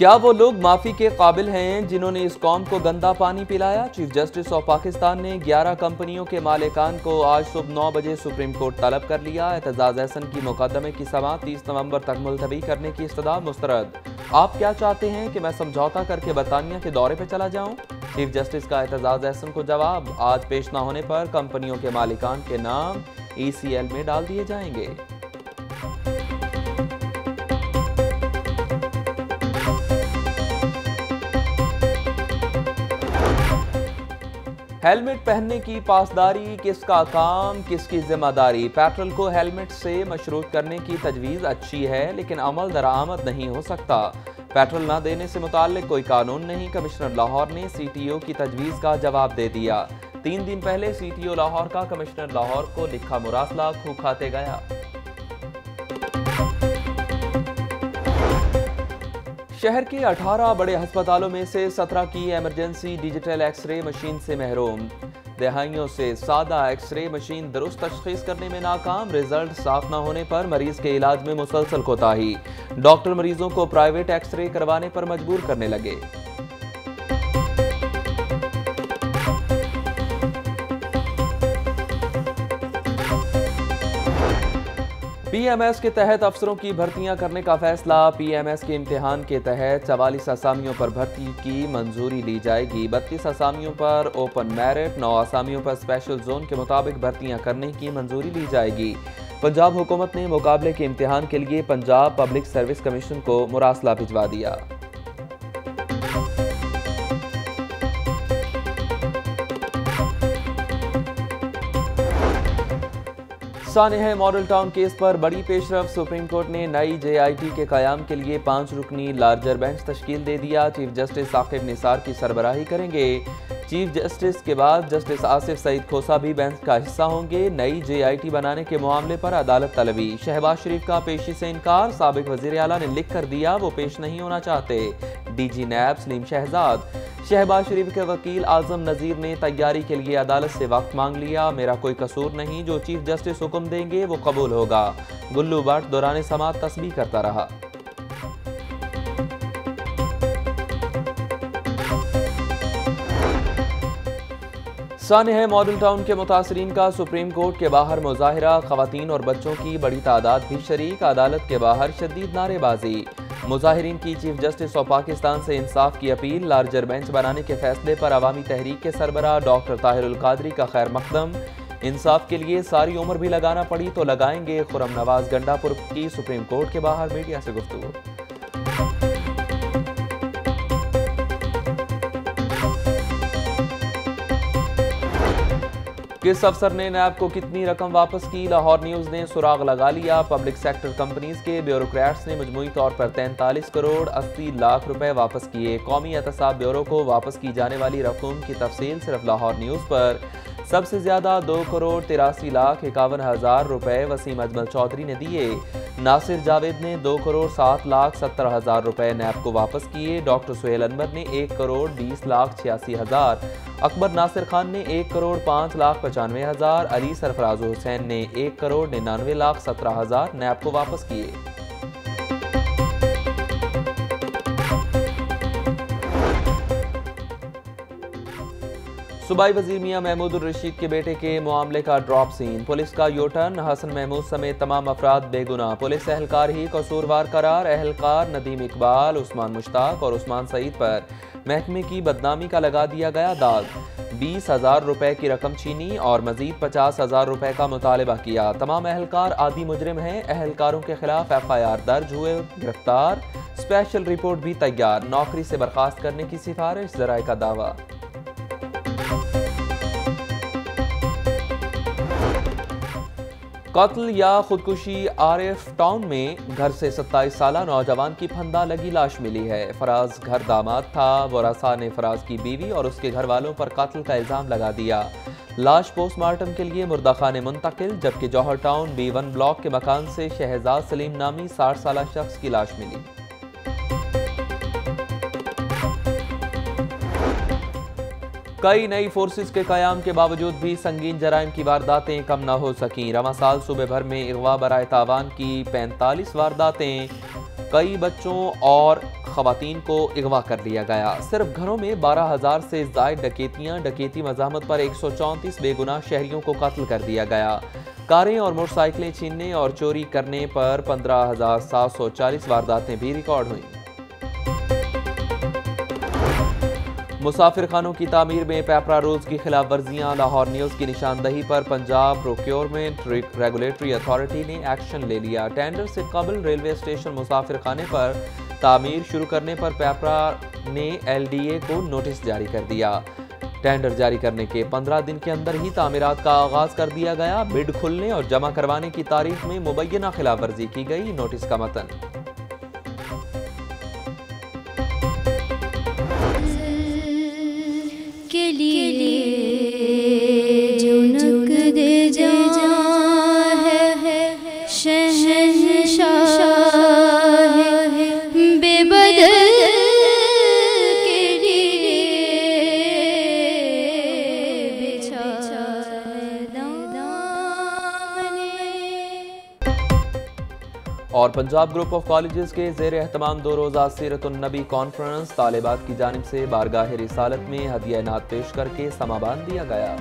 کیا وہ لوگ معافی کے قابل ہیں جنہوں نے اس قوم کو گندا پانی پلایا؟ چیف جسٹس آف پاکستان نے گیارہ کمپنیوں کے مالکان کو آج صبح نو بجے سپریم کورٹ طلب کر لیا۔ اعتزاز احسن کی مقدمے کی سماعت تیس نومبر تک ملتوی کرنے کی استدعا مسترد۔ آپ کیا چاہتے ہیں کہ میں سمجھوتا کر کے برطانیہ کے دورے پہ چلا جاؤں؟ چیف جسٹس کا اعتزاز احسن کو جواب آج پیش نہ ہونے پر کمپنیوں کے مالکان کے نام ای سی ایل میں ڈال دیے جائیں گے۔ ہیلمٹ پہننے کی پاسداری، کس کا کام، کس کی ذمہ داری؟ پیٹرول کو ہیلمٹ سے مشروط کرنے کی تجویز اچھی ہے، لیکن عمل درآمد نہیں ہو سکتا۔ پیٹرول نہ دینے سے متعلق کوئی قانون نہیں۔ کمشنر لاہور نے سی ٹی او کی تجویز کا جواب دے دیا۔ تین دن پہلے سی ٹی او لاہور کا کمشنر لاہور کو لکھا مراسلہ، کھو کھاتے گیا۔ شہر کے اٹھارہ بڑے ہسپتالوں میں سے سترہ کی emergency digital X ray machine سے محروم۔ دہائیوں سے سادہ ایکس رے مشین درست تشخیص کرنے میں ناکام، ریزلٹ صاف نہ ہونے پر مریض کے علاج میں مسلسل کوتاہی۔ ڈاکٹر مریضوں کو پرائیویٹ ایکس رے کروانے پر مجبور کرنے لگے۔ پی ایم ایس کے تحت افسروں کی بھرتیاں کرنے کا فیصلہ۔ پی ایم ایس کے امتحان کے تحت چوالیس اسامیوں پر بھرتی کی منظوری لی جائے گی۔ بتیس اسامیوں پر اوپن میرٹ نو اسامیوں پر اسپیشل زون کے مطابق بھرتیاں کرنے کی منظوری لی جائے گی۔ پنجاب حکومت نے مقابلے کے امتحان کے لیے پنجاب پبلک سروس کمیشن کو مراسلہ بھجوا دیا۔ سانحہ ماڈل ٹاؤن کیس پر، بڑی پیش رفت۔ سپریم کورٹ نے نئی جے آئی ٹی کے قیام کے لیے پانچ رکنی لارجر بینچ تشکیل دے دیا۔ چیف جسٹس ثاقب نثار کی سربراہی کریں گے۔ چیف جسٹس کے بعد جسٹس آصف سعید کھوسا بھی بینچ کا حصہ ہوں گے۔ نئی جے آئی ٹی بنانے کے معاملے پر عدالت طلبی۔ شہباز شریف کا پیشی سے انکار۔ سابق وزیر اعلیٰ نے لکھ کر دیا وہ پیش نہیں ہونا چاہتے۔ D G NAB Saleem Shehzad. Shahbaz Sharif کے وکیل اعظم نظیر نے تیاری کے لیے عدالت سے وقت مانگ لیا۔ میرا کوئی قصور نہیں، جو چیف جسٹس حکم دیں گے وہ قبول ہوگا۔ گلو بٹ دوران سماعت تسبیح کرتا رہا۔ سانحہ ماڈل ٹاؤن کے متاثرین کا سپریم کورٹ کے باہر مظاہرہ۔ خواتین اور بچوں کی بڑی تعداد بھی شریک۔ عدالت کے باہر شدید نعرے بازی۔ مظاہرین کی چیف جسٹس آف پاکستان سے انصاف کی اپیل، لارجر بینچ بنانے کے فیصلے پر عوامی تحریک کے سربراہ ڈاکٹر طاہر القادری کا خیر مقدم۔ انصاف کے لیے ساری عمر بھی لگانا پڑی تو لگائیں گے خرم نواز گنڈا پور کی سپریم کورٹ کے باہر۔ میڈیا سے گفتگو۔ کس افسر نے نیب کو کتنی رقم واپس کی؟ لاہور نیوز نے سراغ لگا لیا۔ پبلک سیکٹر کمپنیز کے بیوروکریٹس نے مجموعی طور پر تینتالیس کروڑ اسی لاکھ روپے واپس کیے۔ قومی احتساب بیورو کو واپس کی جانے والی رقم کی تفصیل صرف لاہور نیوز پر۔ سب سے زیادہ دو کروڑ تراسی لاکھ اکاون ہزار روپے وسیم اجمل چودھری نے دیے۔ ناصر جاوید نے دو کروڑ سات لاکھ ستر ہزار روپے نیب کو واپس کیے۔ ڈاکٹر سہیل انور نے ایک کروڑ بیس لاکھ چھیاسی ہزار۔ اکبر ناصر خان نے ایک کروڑ پانچ لاکھ پچانوے ہزار۔ علی سرفراز حسین نے ایک کروڑ ننانوے لاکھ سترہ ہزار نیب کو واپس کیے۔ صوبائی وزیر میاں محمود الرشید کے بیٹے کے معاملے کا ڈراپ سین۔ پولیس کا یوٹرن۔ حسن محمود سمیت تمام افراد بے گناہ۔ پولیس اہلکار ہی قصوروار قرار۔ اہلکار ندیم اقبال، عثمان مشتاق اور عثمان سعید پر محکمے کی بدنامی کا لگا دیا گیا داغ۔ بیس ہزار روپے کی رقم چھینی اور مزید پچاس ہزار روپے کا مطالبہ کیا۔ تمام اہلکار عادی مجرم ہیں۔ اہلکاروں کے خلاف ایف آئی آر درج ہوئے۔ گرفتار۔ اسپیشل رپورٹ بھی تیار۔ نوکری سے برخاست کرنے کی سفارش۔ ذرائع کا دعویٰ۔ قتل یا خودکشی آر ایف ٹاؤن میں گھر سے ستائیس سالہ نوجوان کی پھندہ لگی لاش ملی ہے۔ فراز گھر داماد تھا ورثہ نے فراز کی بیوی اور اس کے گھر والوں پر قتل کا الزام لگا دیا۔ لاش پوسٹ مارٹم کے لیے مردخان منتقل، جبکہ Johar town B one block کے مکان سے شہزاد سلیم نامی ساٹھ سالہ شخص کی لاش ملی۔ کئی نئی فورسز کے قیام کے باوجود بھی سنگین جرائم کی وارداتیں کم نہ ہو سکیں۔ رواں سال صوبے بھر میں اغوا برائے تاوان کی پینتالیس وارداتیں۔ کئی بچوں اور خواتین کو اغوا کر لیا گیا۔ صرف گھروں میں بارہ ہزار سے زائد ڈکیتیاں، ڈکیتی مزاحمت پر ایک سو چونتیس بے گناہ شہریوں کو قتل کر دیا گیا۔ کاریں اور موٹر سائیکلیں چھیننے اور چوری کرنے پر پندرہ ہزار سات سو چالیس وارداتیں بھی ریکارڈ ہوئیں۔ مسافر خانوں کی تعمیر میں پیپرا رولز کی خلاف ورزیاں، لاہور نیوز کی نشاندہی پر پنجاب پروکیورمنٹ ریگولیٹری اتھارٹی نے ایکشن لے لیا۔ ٹینڈر سے قبل ریلوے اسٹیشن مسافر خانے پر تعمیر شروع کرنے پر پیپرا نے ایل ڈی اے کو نوٹس جاری کر دیا۔ ٹینڈر جاری کرنے کے پندرہ دن کے اندر ہی تعمیرات کا آغاز کر دیا گیا۔ بڈ کھلنے اور جمع کروانے کی تاریخ میں مبینہ خلاف ورزی کی گئی نوٹس کا متن۔ لیے اور پنجاب گروپ آف کالجز کے زیر اہتمام دو روزہ سیرت النبی کانفرنس طالبات کی جانب سے بارگاہ رسالت میں ہدیہ نعت پیش کر کے سمابان دیا گیا۔